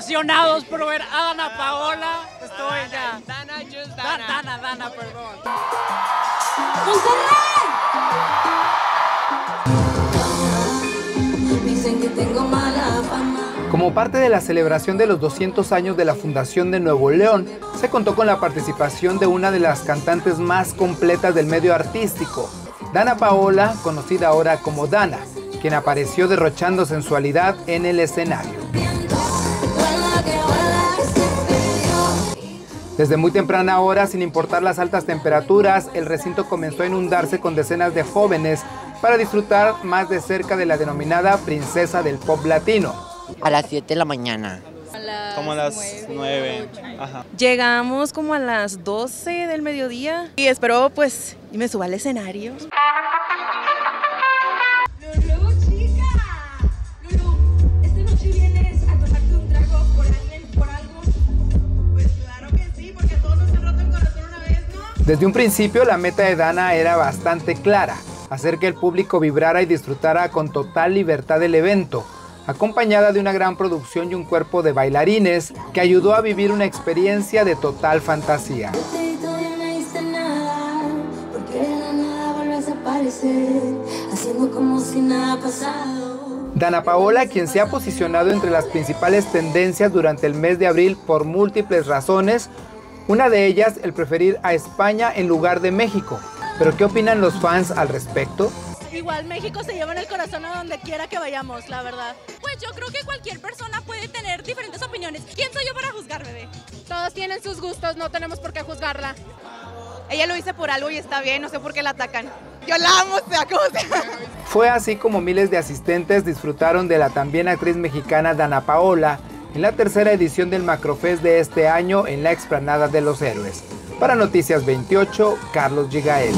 emocionados por ver a Dana Paola. Estoy ya. Dana, just Da- Dana. Dana, Dana, perdón. Dicen que tengo mala fama. Como parte de la celebración de los 200 años de la fundación de Nuevo León, se contó con la participación de una de las cantantes más completas del medio artístico, Dana Paola, conocida ahora como Dana, quien apareció derrochando sensualidad en el escenario. Desde muy temprana hora, sin importar las altas temperaturas, el recinto comenzó a inundarse con decenas de jóvenes para disfrutar más de cerca de la denominada princesa del pop latino. A las 7 de la mañana. Como a las 9. Ajá. Llegamos como a las 12 del mediodía y espero pues y me suba al escenario. Desde un principio la meta de Dana era bastante clara, hacer que el público vibrara y disfrutara con total libertad del evento, acompañada de una gran producción y un cuerpo de bailarines que ayudó a vivir una experiencia de total fantasía. Dana Paola, quien se ha posicionado entre las principales tendencias durante el mes de abril por múltiples razones, una de ellas el preferir a España en lugar de México. Pero ¿qué opinan los fans al respecto? Igual México se lleva en el corazón a donde quiera que vayamos, la verdad. Pues yo creo que cualquier persona puede tener diferentes opiniones. ¿Quién soy yo para juzgar, bebé? Todos tienen sus gustos, no tenemos por qué juzgarla. Ella lo hizo por algo y está bien, no sé por qué la atacan. Yo la amo, sea como sea. Fue así como miles de asistentes disfrutaron de la también actriz mexicana Dana Paola en la tercera edición del Macrofest de este año en la explanada de los héroes. Para Noticias 28, Carlos Gigael.